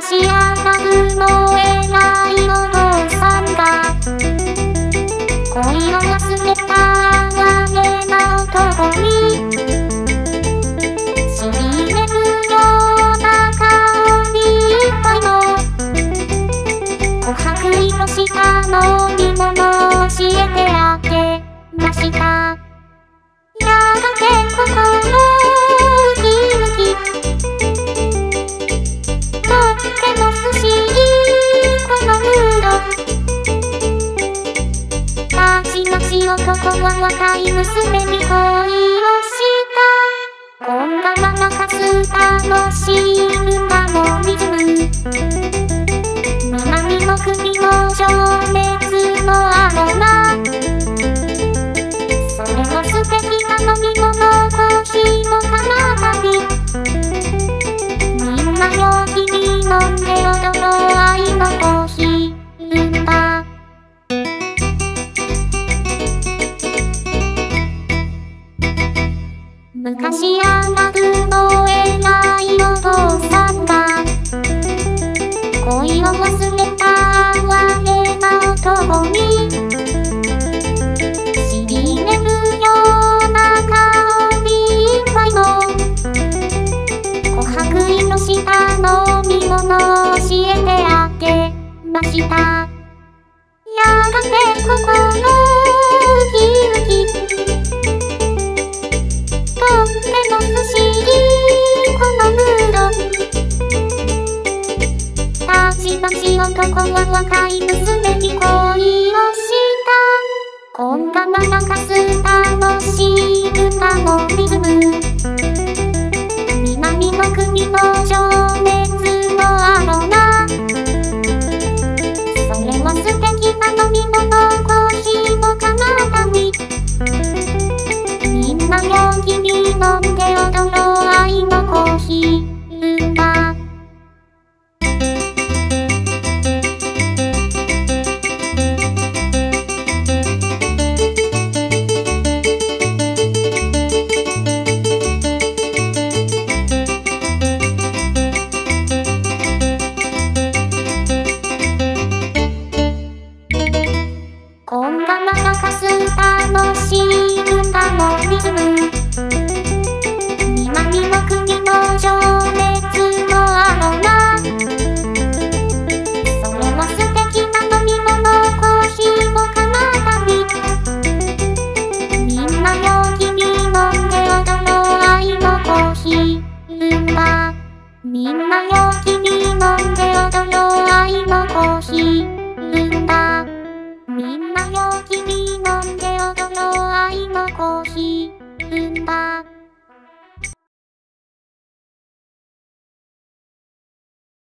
し上がる燃えないお坊さんが恋を忘れたあがめ男に。しびれるような香りいっぱいの。琥珀色した飲み物を教えてあげました。男は若い娘に恋をした。こんなままかす楽しい昔あなたの偉いお父さんが恋を忘れた哀れな男にしびれるような顔にいっぱいの琥珀色した飲み物を教えてあげましたたちまち男は若い娘に恋をしたこんがままかすこんがままかす楽しい歌のリズムみ